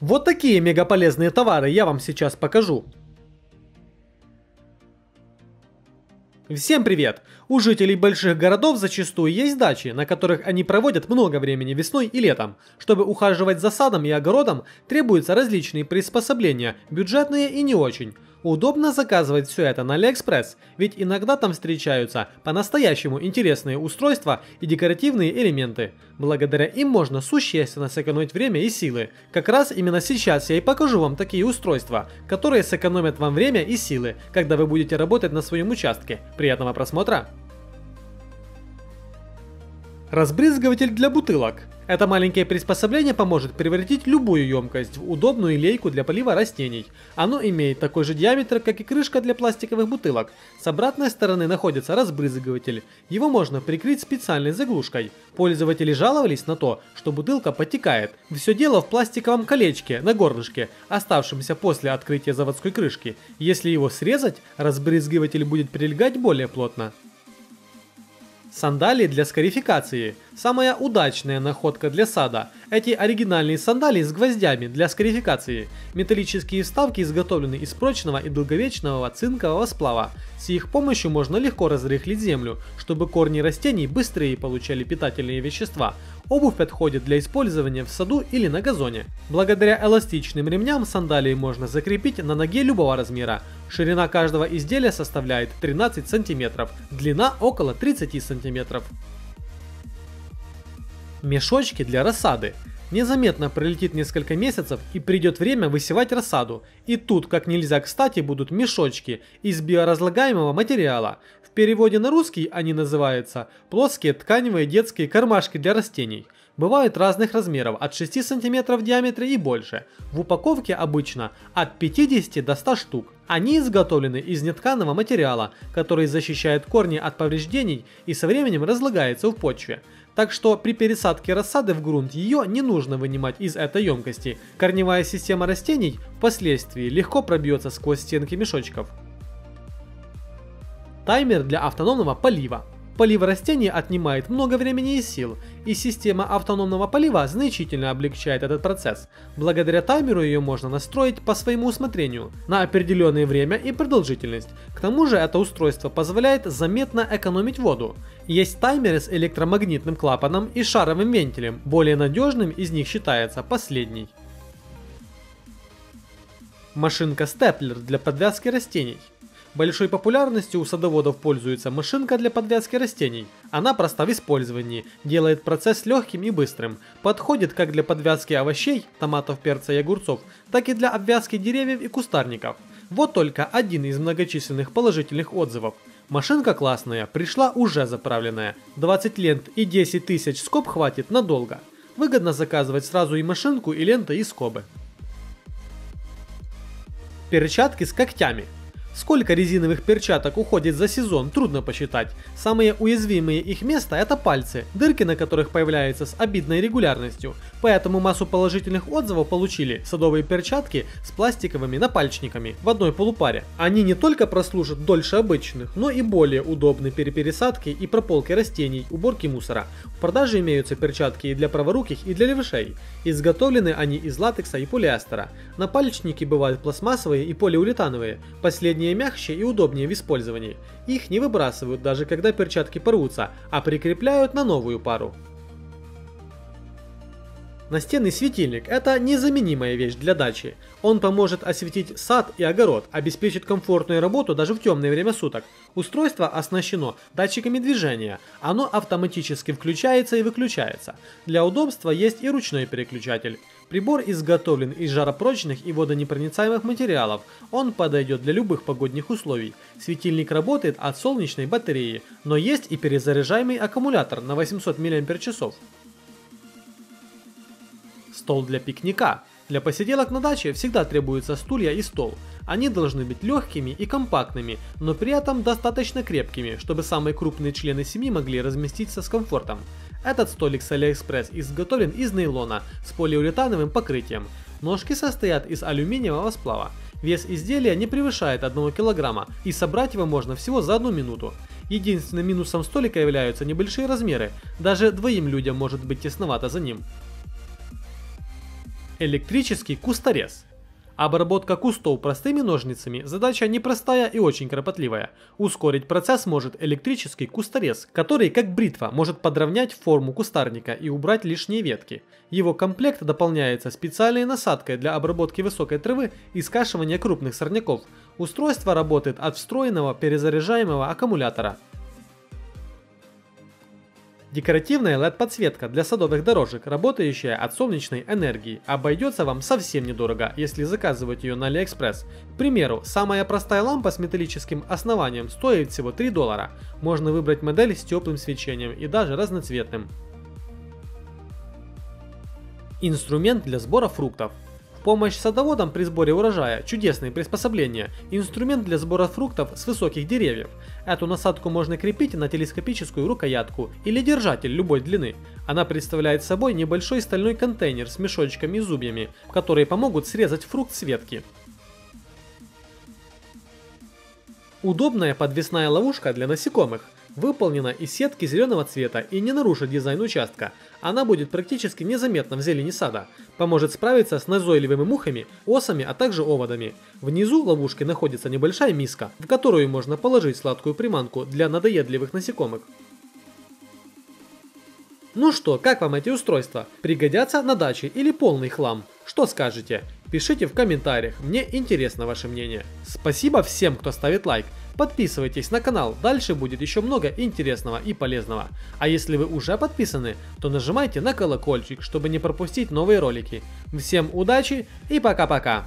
Вот такие мегаполезные товары я вам сейчас покажу. Всем привет! У жителей больших городов зачастую есть дачи, на которых они проводят много времени весной и летом. Чтобы ухаживать за садом и огородом, требуются различные приспособления, бюджетные и не очень. Удобно заказывать все это на Алиэкспресс, ведь иногда там встречаются по-настоящему интересные устройства и декоративные элементы. Благодаря им можно существенно сэкономить время и силы. Как раз именно сейчас я и покажу вам такие устройства, которые сэкономят вам время и силы, когда вы будете работать на своем участке. Приятного просмотра! Разбрызгиватель для бутылок. Это маленькое приспособление поможет превратить любую емкость в удобную лейку для полива растений. Оно имеет такой же диаметр, как и крышка для пластиковых бутылок. С обратной стороны находится разбрызгиватель. Его можно прикрыть специальной заглушкой. Пользователи жаловались на то, что бутылка потекает. Все дело в пластиковом колечке на горлышке, оставшемся после открытия заводской крышки. Если его срезать, разбрызгиватель будет прилегать более плотно. Сандалии для скарификации. Самая удачная находка для сада. Эти оригинальные сандалии с гвоздями для скарификации. Металлические вставки изготовлены из прочного и долговечного цинкового сплава. С их помощью можно легко разрыхлить землю, чтобы корни растений быстрее получали питательные вещества. Обувь подходит для использования в саду или на газоне. Благодаря эластичным ремням сандалии можно закрепить на ноге любого размера. Ширина каждого изделия составляет 13 см, длина около 30 см. Мешочки для рассады. Незаметно пролетит несколько месяцев и придет время высевать рассаду. И тут, как нельзя кстати, будут мешочки из биоразлагаемого материала. Переводе на русский они называются плоские тканевые детские кармашки для растений. Бывают разных размеров, от 6 см в диаметре и больше. В упаковке обычно от 50 до 100 штук. Они изготовлены из нетканого материала, который защищает корни от повреждений и со временем разлагается в почве. Так что при пересадке рассады в грунт ее не нужно вынимать из этой емкости. Корневая система растений впоследствии легко пробьется сквозь стенки мешочков. Таймер для автономного полива. Полив растений отнимает много времени и сил, и система автономного полива значительно облегчает этот процесс. Благодаря таймеру ее можно настроить по своему усмотрению, на определенное время и продолжительность. К тому же это устройство позволяет заметно экономить воду. Есть таймеры с электромагнитным клапаном и шаровым вентилем, более надежным из них считается последний. Машинка-степлер для подвязки растений. Большой популярностью у садоводов пользуется машинка для подвязки растений. Она проста в использовании, делает процесс легким и быстрым, подходит как для подвязки овощей, томатов, перца и огурцов, так и для обвязки деревьев и кустарников. Вот только один из многочисленных положительных отзывов. Машинка классная, пришла уже заправленная. 20 лент и 10 тысяч скоб хватит надолго. Выгодно заказывать сразу и машинку, и ленты, и скобы. Перчатки с когтями – Сколько резиновых перчаток уходит за сезон, трудно посчитать. Самые уязвимые их места это пальцы, дырки на которых появляются с обидной регулярностью. Поэтому массу положительных отзывов получили садовые перчатки с пластиковыми напальчниками в одной полупаре. Они не только прослужат дольше обычных, но и более удобны при пересадке и прополке растений, уборке мусора. В продаже имеются перчатки и для праворуких, и для левшей. Изготовлены они из латекса и полиэстера. Напальчники бывают пластмассовые и полиуретановые. Последние Последние мягче и удобнее в использовании. Их не выбрасывают даже когда перчатки порвутся, а прикрепляют на новую пару. Настенный светильник – это незаменимая вещь для дачи. Он поможет осветить сад и огород, обеспечит комфортную работу даже в темное время суток. Устройство оснащено датчиками движения. Оно автоматически включается и выключается. Для удобства есть и ручной переключатель. Прибор изготовлен из жаропрочных и водонепроницаемых материалов. Он подойдет для любых погодных условий. Светильник работает от солнечной батареи, но есть и перезаряжаемый аккумулятор на 800 мАч. Стол для пикника. Для посиделок на даче всегда требуются стулья и стол. Они должны быть легкими и компактными, но при этом достаточно крепкими, чтобы самые крупные члены семьи могли разместиться с комфортом. Этот столик с AliExpress изготовлен из нейлона с полиуретановым покрытием. Ножки состоят из алюминиевого сплава. Вес изделия не превышает 1 кг, и собрать его можно всего за одну минуту. Единственным минусом столика являются небольшие размеры, даже двоим людям может быть тесновато за ним. Электрический кусторез. Обработка кустов простыми ножницами – задача непростая и очень кропотливая. Ускорить процесс может электрический кусторез, который, как бритва, может подровнять форму кустарника и убрать лишние ветки. Его комплект дополняется специальной насадкой для обработки высокой травы и скашивания крупных сорняков. Устройство работает от встроенного перезаряжаемого аккумулятора. Декоративная LED-подсветка для садовых дорожек, работающая от солнечной энергии, обойдется вам совсем недорого, если заказывать ее на AliExpress. К примеру, самая простая лампа с металлическим основанием стоит всего 3 доллара. Можно выбрать модель с теплым свечением и даже разноцветным. Инструмент для сбора фруктов. Помощь садоводам при сборе урожая – чудесные приспособления, инструмент для сбора фруктов с высоких деревьев. Эту насадку можно крепить на телескопическую рукоятку или держатель любой длины. Она представляет собой небольшой стальной контейнер с мешочками и зубьями, которые помогут срезать фрукт с ветки. Удобная подвесная ловушка для насекомых выполнена из сетки зеленого цвета и не нарушит дизайн участка. Она будет практически незаметна в зелени сада, поможет справиться с назойливыми мухами, осами, а также оводами. Внизу ловушки находится небольшая миска, в которую можно положить сладкую приманку для надоедливых насекомых. Ну что, как вам эти устройства? Пригодятся на даче или полный хлам? Что скажете? Пишите в комментариях, мне интересно ваше мнение. Спасибо всем, кто ставит лайк. Подписывайтесь на канал, дальше будет еще много интересного и полезного. А если вы уже подписаны, то нажимайте на колокольчик, чтобы не пропустить новые ролики. Всем удачи и пока-пока!